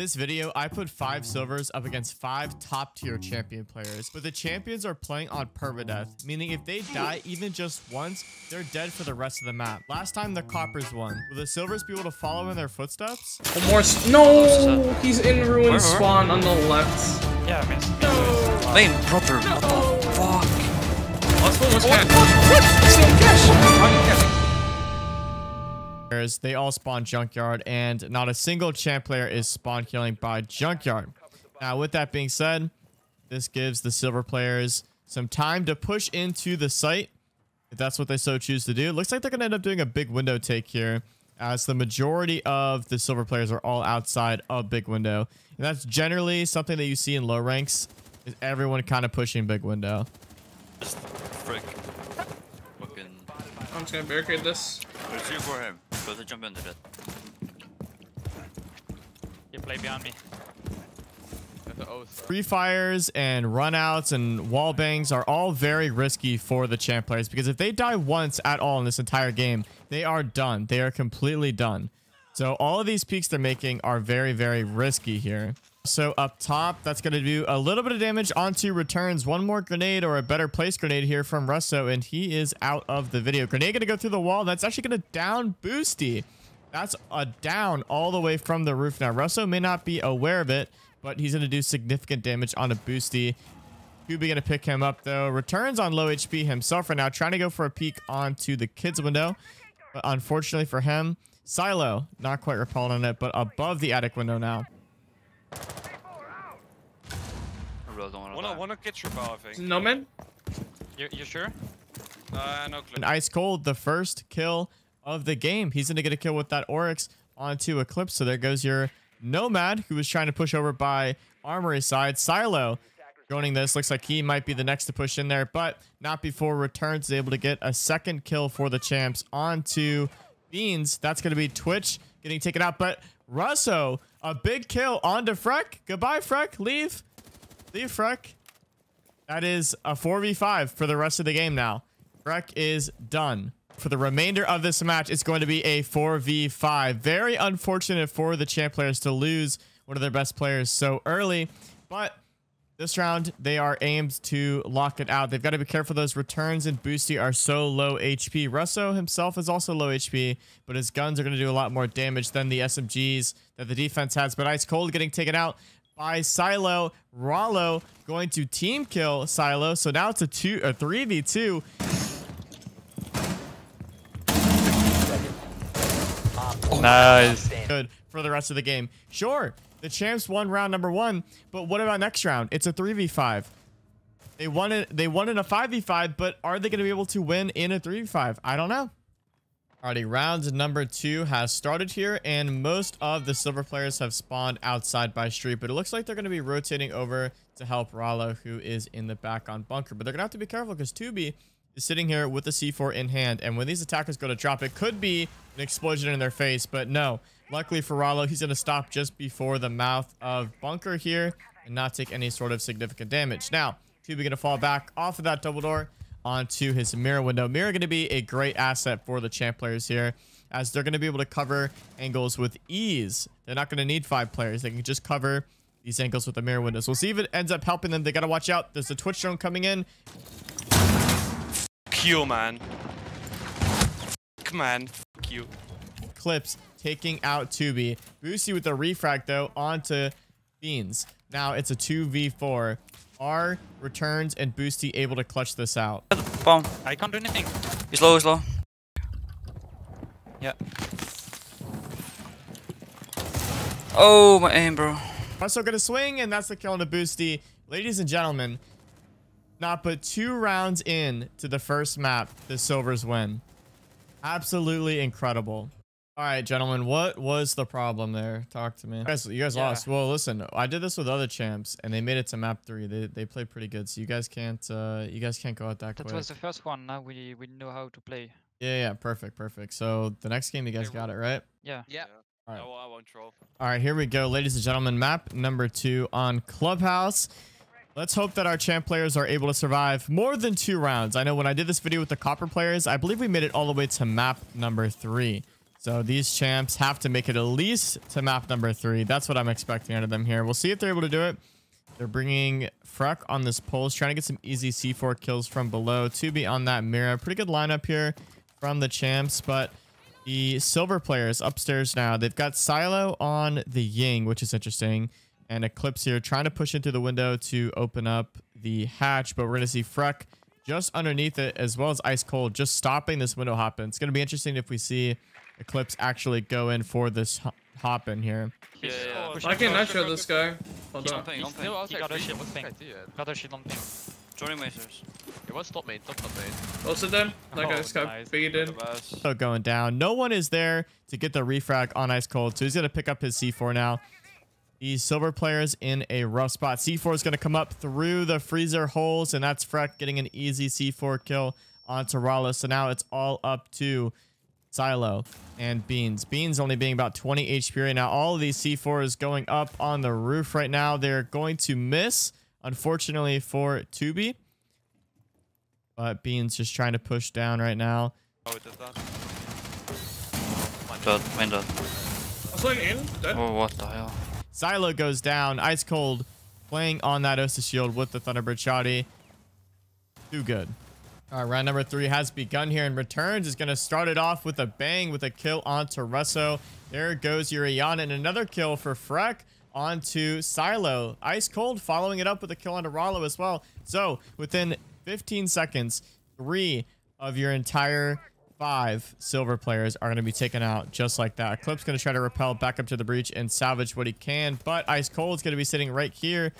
this video, I put five silvers up against five top tier champion players, but the champions are playing on permadeath, meaning if they die even just once, they're dead for the rest of the map. Last time the coppers won. Will the silvers be able to follow in their footsteps? One more. No, he's in ruin where? spawn on the left. Yeah, I missed. Lane, brother, what the fuck? Last one was What? cash. What? What? Still cash? Players, They all spawn Junkyard, and not a single champ player is spawn killing by Junkyard. Now, with that being said, this gives the silver players some time to push into the site, if that's what they so choose to do. It looks like they're going to end up doing a big window take here, as the majority of the silver players are all outside of big window. And that's generally something that you see in low ranks, is everyone kind of pushing big window. Just frick. Fucking. I'm just gonna barricade this. There's two for him. Go to jump into that. You play behind me. Free fires and runouts and wall bangs are all very risky for the champ players because if they die once at all in this entire game, they are done. They are completely done. So all of these peaks they're making are very, very risky here. So up top, that's going to do a little bit of damage onto returns. One more grenade or a better place grenade here from Russo, and he is out of the video. Grenade going to go through the wall. That's actually going to down Boosty. That's a down all the way from the roof. Now, Russo may not be aware of it, but he's going to do significant damage on a Boosty. Kubi going to pick him up, though. Returns on low HP himself right now, trying to go for a peek onto the kids window. But unfortunately for him, Silo, not quite repelled on it, but above the attic window now. I really don't want to Wanna wanna get your bow, I think. No man. You, you sure? Uh, no clue. And Ice Cold, the first kill of the game. He's going to get a kill with that Oryx onto Eclipse. So there goes your Nomad, who was trying to push over by Armory side. Silo joining this. Looks like he might be the next to push in there, but not before Returns is able to get a second kill for the champs onto Beans. That's going to be Twitch getting taken out, but Russo, a big kill onto Freck. Goodbye, Freck. Leave. Leave, Freck. That is a 4v5 for the rest of the game now. Freck is done. For the remainder of this match, it's going to be a 4v5. Very unfortunate for the champ players to lose one of their best players so early, but this round, they are aimed to lock it out. They've got to be careful. Those returns and Boosty are so low HP. Russo himself is also low HP, but his guns are going to do a lot more damage than the SMGs that the defense has. But Ice Cold getting taken out by Silo. Rollo going to team kill Silo. So now it's a two, a 3v2. Nice. good for the rest of the game. Sure, the champs won round number one, but what about next round? It's a 3v5. They won it. They won in a 5v5, but are they going to be able to win in a 3v5? I don't know. Alrighty, round number two has started here, and most of the silver players have spawned outside by street, but it looks like they're going to be rotating over to help Rollo, who is in the back on bunker. But they're going to have to be careful because Tubi sitting here with the C4 in hand, and when these attackers go to drop, it could be an explosion in their face, but no. Luckily for Rallo, he's going to stop just before the mouth of bunker here and not take any sort of significant damage. Now, Tubi going to fall back off of that double door onto his mirror window. Mirror going to be a great asset for the champ players here as they're going to be able to cover angles with ease. They're not going to need five players. They can just cover these angles with the mirror windows. We'll see if it ends up helping them. They got to watch out. There's a Twitch drone coming in. Fuck you, man. Fuck, man. Fuck you. Clips taking out Tubi. Boosty with the refract, though onto Beans. Now it's a 2v4. R returns and Boosty able to clutch this out? Bomb. I can't do anything. He's low, he's low. Yeah. Oh, my aim, bro. Also gonna swing, and that's the kill on the Boosty. Ladies and gentlemen, not but two rounds in to the first map, the Silvers win. Absolutely incredible. All right, gentlemen, what was the problem there? Talk to me. You guys, you guys Yeah. lost. Well, listen, I did this with other champs, and they made it to map three. They they played pretty good, so you guys can't uh you guys can't go out that That quick. was the first one. Now we we know how to play. Yeah, yeah, perfect, perfect. So the next game, you guys got it right. Yeah. Yeah. All right. No, I won't troll. All right, here we go, ladies and gentlemen. Map number two on Clubhouse. Let's hope that our champ players are able to survive more than two rounds. I know when I did this video with the copper players, I believe we made it all the way to map number three. So these champs have to make it at least to map number three. That's what I'm expecting out of them here. We'll see if they're able to do it. They're bringing Freck on this pulse, trying to get some easy C4 kills from below. Tubi on that mirror. Pretty good lineup here from the champs, but the silver players upstairs now. They've got Silo on the Ying, which is interesting. And Eclipse here trying to push into the window to open up the hatch. But we're going to see Freck just underneath it, as well as Ice Cold, just stopping this window hop in. It's going to be interesting if we see Eclipse actually go in for this hop in here. Yeah, yeah. Push I can push nitro this guy. Hold On on. ping, on He's ping. still He got a shit on ping. Got a shit on ping. Joining Mazers. It was top main, top top main. Also dead. That Oh, guy just got nice. baited. So going down. No one is there to get the refrag on Ice Cold, so he's going to pick up his C4 now. The silver players in a rough spot. C4 is going to come up through the freezer holes, and that's Freck getting an easy C4 kill onto Rala. So now it's all up to Silo and Beans. Beans only being about 20 HP right now. All of these C4s going up on the roof right now. They're going to miss, unfortunately, for Tubi. But Beans just trying to push down right now. Oh, it does that. Dead, main dead. I was like in. Dead. Oh, what the hell? Silo goes down. Ice Cold playing on that Osa shield with the Thunderbird Shoddy. Too good. All right, round number three has begun here and returns is going to start it off with a bang with a kill onto Resso. There goes Uriana and another kill for Freck onto Silo. Ice Cold following it up with a kill onto Rollo as well. So within 15 seconds, three of your entire five silver players are going to be taken out just like that. Eclipse is going to try to repel back up to the breach and salvage what he can, but Ice Cold is going to be sitting right here.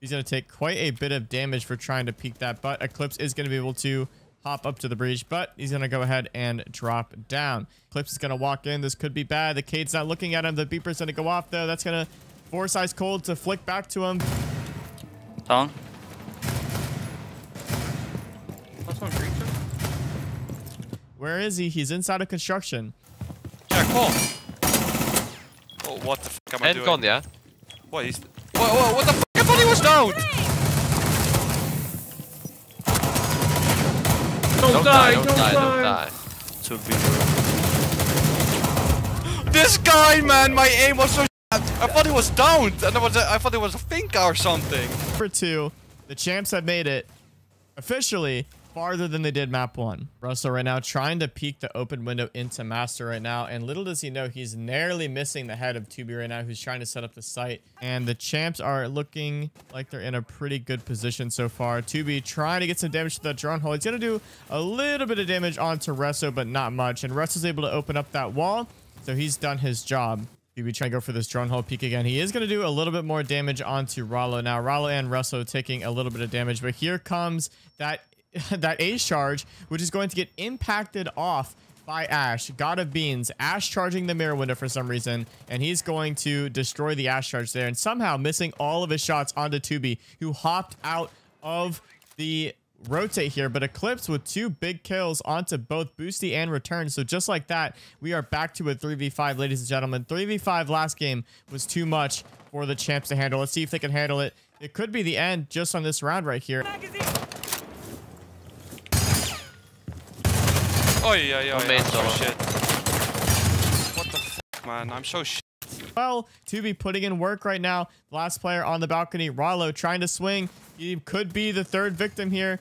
He's going to take quite a bit of damage for trying to peek that, but Eclipse is going to be able to hop up to the breach, but he's going to go ahead and drop down. Eclipse is going to walk in. This could be bad. The Cade's not looking at him. The beeper's going to go off, though. That's going to force Ice Cold to flick back to him. Down. Last one creature. Where is he? He's inside of construction. Yeah, cool. Oh, what the fuck am I And doing? gone, yeah? What, he's... Whoa, whoa, what the fuck? I thought he was down! Don't, Don't die, die, don't die, don't die. Tubi, bro. This guy, man, my aim was so I thought he was down, and I, was, I thought it was a Finka or something. Number two, the champs have made it officially farther than they did map one. Russell right now trying to peek the open window into master right now. And little does he know, he's narrowly missing the head of Tubi right now, who's trying to set up the site. And the champs are looking like they're in a pretty good position so far. Tubi trying to get some damage to that drone hole. He's going to do a little bit of damage onto Resso, but not much. And Resso's able to open up that wall. So he's done his job. Tubi trying to go for this drone hole peek again. He is going to do a little bit more damage onto Rollo. Now, Rollo and Russo taking a little bit of damage, but here comes that that ace charge, which is going to get impacted off by Ash, God of Beans. Ash charging the mirror window for some reason, and he's going to destroy the Ash charge there, and somehow missing all of his shots onto Tubi, who hopped out of the rotate here, but Eclipse with two big kills onto both Boosty and Return. So just like that, we are back to a 3v5, ladies and gentlemen. 3v5 last game was too much for the champs to handle. Let's see if they can handle it. It could be the end just on this round right here. Oh, yeah, yeah, One yeah. main I'm so solo. shit. What the fuck, man? I'm so shit. well to be putting in work right now. Last player on the balcony, Rollo trying to swing. He could be the third victim here.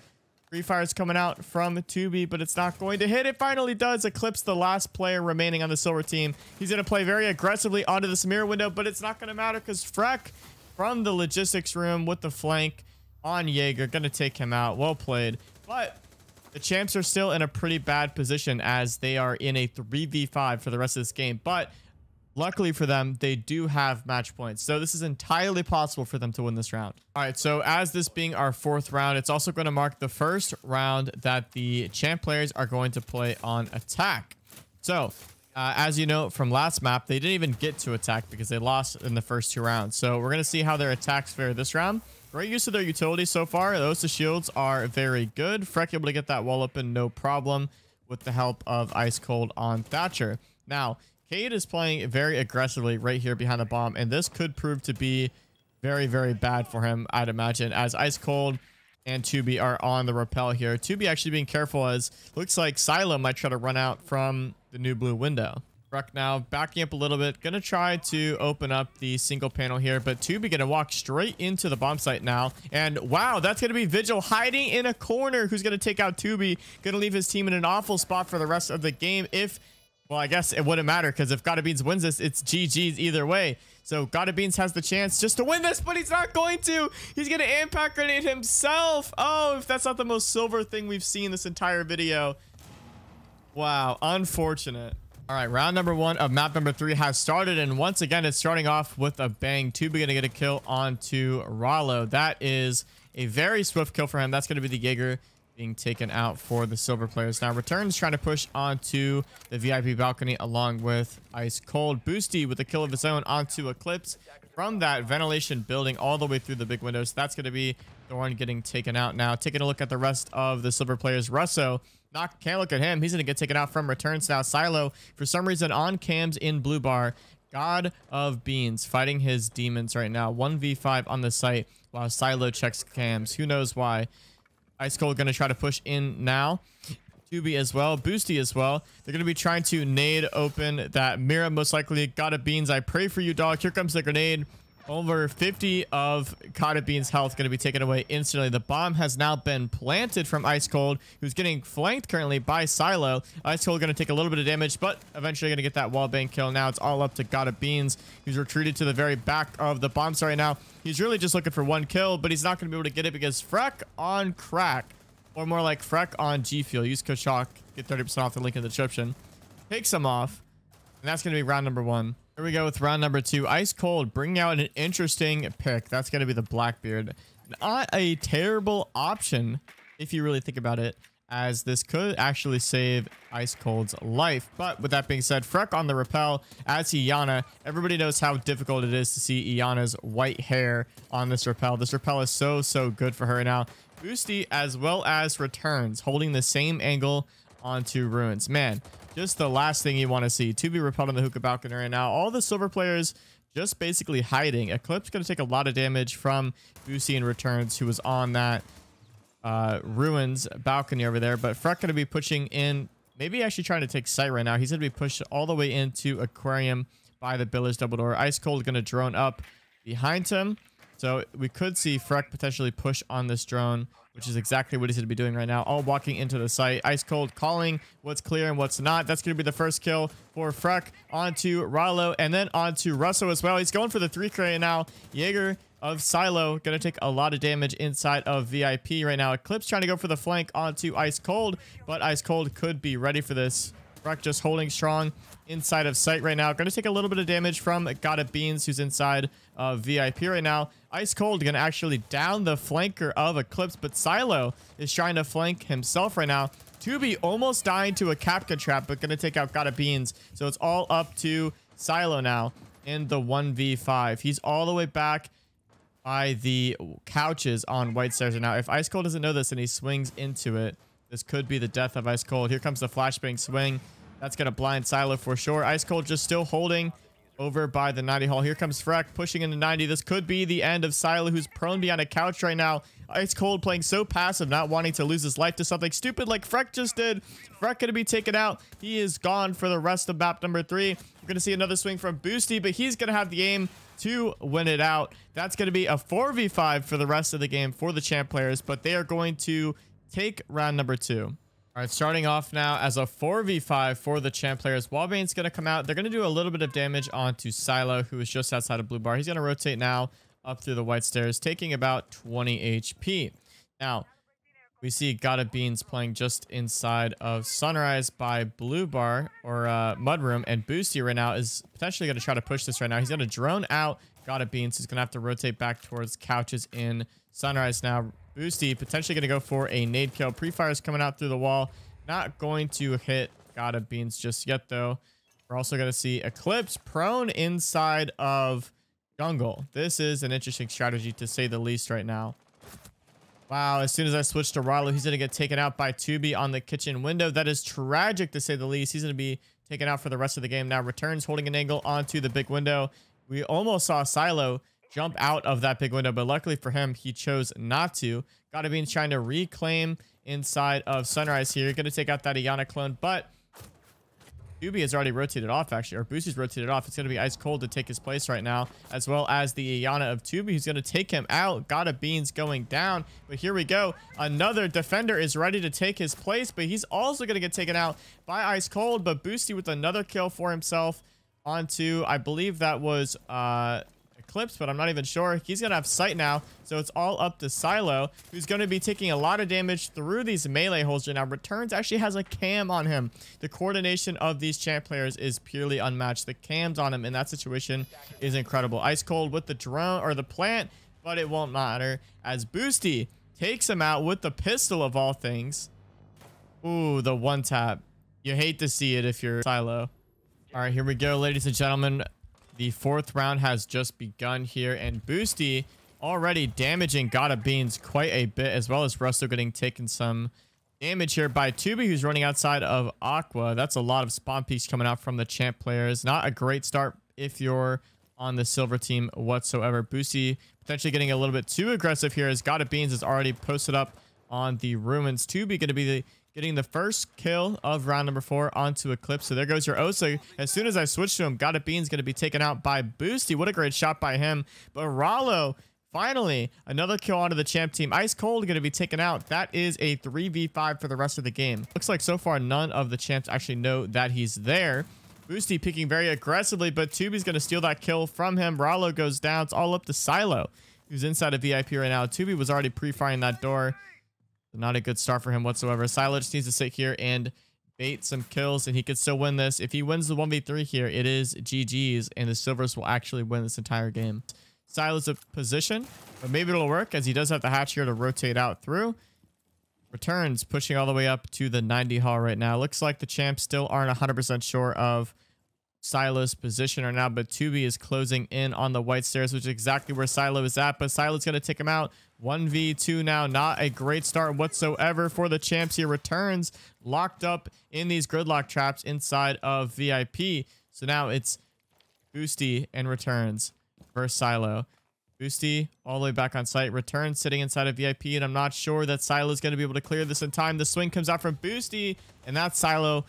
Free Fire's coming out from Tubi, but it's not going to hit. It finally does eclipse the last player remaining on the silver team. He's going to play very aggressively onto the mirror window, but it's not going to matter because Freck from the logistics room with the flank on Jaeger going to take him out. Well played. But the champs are still in a pretty bad position as they are in a 3v5 for the rest of this game. But luckily for them, they do have match points. So this is entirely possible for them to win this round. All right, so as this being our fourth round, it's also going to mark the first round that the champ players are going to play on attack. So uh, as you know from last map, they didn't even get to attack because they lost in the first two rounds. So we're going to see how their attacks fare this round. Great use of their utilities so far. Those shields are very good. Freck able to get that wall open, no problem, with the help of Ice Cold on Thatcher. Now, Cade is playing very aggressively right here behind the bomb, and this could prove to be very, very bad for him, I'd imagine, as Ice Cold and Tubi are on the rappel here. Tubi actually being careful as looks like Silo might try to run out from the new blue window. Ruck now backing up a little bit. Gonna try to open up the single panel here, but Tubi gonna walk straight into the bomb site now. And wow, that's gonna be Vigil hiding in a corner who's gonna take out Tubi. Gonna leave his team in an awful spot for the rest of the game if well, I guess it wouldn't matter because if Gotta Beans wins this, it's GG's either way. So Gotta Beans has the chance just to win this, but he's not going to. He's going to impact grenade himself. Oh, if that's not the most silver thing we've seen this entire video. Wow, unfortunate. All right, round number one of map number three has started, and once again, it's starting off with a bang. Tubi going to get a kill onto Rollo. That is a very swift kill for him. That's going to be the Jaeger being taken out for the silver players. Now, Returns trying to push onto the VIP balcony along with Ice Cold. Boosty with a kill of his own onto Eclipse from that ventilation building all the way through the big windows. That's going to be Thorn getting taken out now. Taking a look at the rest of the silver players. Russo not can't look at him. He's gonna get taken out from returns now. Silo, for some reason, on cams in blue bar. God of Beans fighting his demons right now. 1v5 on the site while Silo checks cams. Who knows why? Ice Cold gonna try to push in now. Tubi as well, Boosty as well. They're gonna be trying to nade open that Mira most likely. God of Beans, I pray for you, dog. Here comes the grenade. Over 50 of Kata Bean's health going to be taken away instantly. The bomb has now been planted from Ice Cold, who's getting flanked currently by Silo. Ice Cold going to take a little bit of damage, but eventually going to get that wall bang kill. Now it's all up to Kata Beans, who's retreated to the very back of the bomb site right now. He's really just looking for one kill, but he's not going to be able to get it because Freck on crack, or more like Freck on G Fuel. Use Koshak, get 30% off the link in the description. Takes him off, and that's going to be round number one. Here we go with round number two. Ice Cold bringing out an interesting pick. That's going to be the Blackbeard. Not a terrible option if you really think about it, as this could actually save Ice Cold's life. But with that being said, Freck on the rappel as Iana. Everybody knows how difficult it is to see Iana's white hair on this rappel. This rappel is so, so good for her now. Boosty as well as returns, holding the same angle onto Ruins. Man, just the last thing you want to see. Tubi repelled on the hookah balcony right now. All the silver players just basically hiding. Eclipse going to take a lot of damage from Boosty and Returns, who was on that uh, Ruins balcony over there. But Freck going to be pushing in, maybe actually trying to take site right now. He's going to be pushed all the way into Aquarium by the Biller's double door. Ice Cold going to drone up behind him. So we could see Freck potentially push on this drone, which is exactly what he's going to be doing right now. All walking into the site. Ice Cold calling what's clear and what's not. That's going to be the first kill for Freck onto Rollo and then onto Russo as well. He's going for the three K now. Jaeger of Silo going to take a lot of damage inside of VIP right now. Eclipse trying to go for the flank onto Ice Cold, but Ice Cold could be ready for this. Freck just holding strong inside of site right now. Going to take a little bit of damage from Gotta Beans, who's inside of VIP right now. Ice Cold going to actually down the flanker of Eclipse, but Silo is trying to flank himself right now. Tubi almost dying to a Kapka trap, but going to take out Gotta Beans. So it's all up to Silo now in the 1v5. He's all the way back by the couches on White Stairs right now. If Ice Cold doesn't know this and he swings into it, this could be the death of Ice Cold. Here comes the flashbang swing. That's going to blind Silo for sure. Ice Cold just still holding over by the 90 hall. Here comes Freck pushing into 90. This could be the end of Silo, who's prone behind a couch right now. Ice Cold playing so passive, not wanting to lose his life to something stupid like Freck just did. Freck going to be taken out. He is gone for the rest of map number three. We're going to see another swing from Boosty, but he's going to have the aim to win it out. That's going to be a 4v5 for the rest of the game for the champ players, but they are going to take round number two. All right, starting off now as a 4v5 for the champ players. Wallbane's going to come out. They're going to do a little bit of damage onto Silo, who is just outside of blue bar. He's going to rotate now up through the white stairs, taking about 20 HP. Now, we see Gotta Beans playing just inside of Sunrise by Blue Bar or uh, Mudroom, and Boosty right now is potentially going to try to push this right now. He's going to drone out Gotta Beans. He's going to have to rotate back towards couches in Sunrise now. Boosty potentially going to go for a nade kill. Pre-fire is coming out through the wall. Not going to hit Gotta Beans just yet, though. We're also going to see Eclipse prone inside of Jungle. This is an interesting strategy to say the least right now. Wow, as soon as I switch to Rollo, he's going to get taken out by Tubi on the kitchen window. That is tragic to say the least. He's going to be taken out for the rest of the game. Now returns holding an angle onto the big window. We almost saw Silo jump out of that big window, but luckily for him, he chose not to. Gotta be trying to reclaim inside of Sunrise here. Going to take out that Iana clone, but Ubi has already rotated off, actually, or Boosty's rotated off. It's going to be Ice Cold to take his place right now, as well as the Iana of Tubi, who's going to take him out. Got a Beans going down, but here we go. Another defender is ready to take his place, but he's also going to get taken out by Ice Cold, but Boosty with another kill for himself onto, I believe that was... uh Eclipse, but I'm not even sure. He's going to have sight now, so it's all up to Silo, who's going to be taking a lot of damage through these melee holes. Now, Returns actually has a cam on him. The coordination of these champ players is purely unmatched. The cams on him in that situation is incredible. Ice Cold with the drone, or the plant, but it won't matter, as Boosty takes him out with the pistol of all things. Ooh, the one tap. You hate to see it if you're Silo. All right, here we go, ladies and gentlemen. The fourth round has just begun here, and Boosty already damaging Gotta Beans quite a bit, as well as Rusto getting taken some damage here by Tubi, who's running outside of Aqua. That's a lot of spawn peaks coming out from the champ players. Not a great start if you're on the silver team whatsoever. Boosty potentially getting a little bit too aggressive here, as Gotta Beans is already posted up on the ruins. Tubi going to be the getting the first kill of round number four onto Eclipse. So there goes your Osa. As soon as I switch to him, Got It Bean's going to be taken out by Boosty. What a great shot by him. But Rallo, finally, another kill onto the champ team. Ice Cold going to be taken out. That is a 3v5 for the rest of the game. Looks like so far none of the champs actually know that he's there. Boosty picking very aggressively, but Tubi's going to steal that kill from him. Rallo goes down. It's all up to Silo, who's inside of VIP right now. Tubi was already pre-firing that door. Not a good start for him whatsoever. Silo just needs to sit here and bait some kills, and he could still win this. If he wins the 1v3 here, it is GG's, and the Silvers will actually win this entire game. Silo's a position, but maybe it'll work, as he does have the hatch here to rotate out through. Returns pushing all the way up to the 90 hall right now. Looks like the champs still aren't 100% sure of Silo's position right now, but Tubi is closing in on the white stairs, which is exactly where Silo is at. But Silo's going to take him out. 1v2 now. Not a great start whatsoever for the champs. He returns locked up in these gridlock traps inside of VIP. So now it's Boosty and returns versus Silo. Boosty all the way back on site. Returns sitting inside of VIP, and I'm not sure that Silo is going to be able to clear this in time. The swing comes out from Boosty, and that's Silo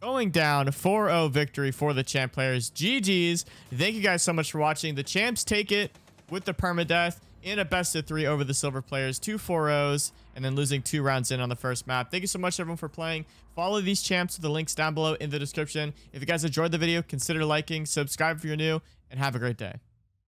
going down 4-0 victory for the champ players. GG's. Thank you guys so much for watching. The champs take it with the permadeath in a best of three over the silver players. Two 4-0s and then losing two rounds in on the first map. Thank you so much everyone for playing. Follow these champs with the links down below in the description. If you guys enjoyed the video, consider liking, subscribe if you're new, and have a great day.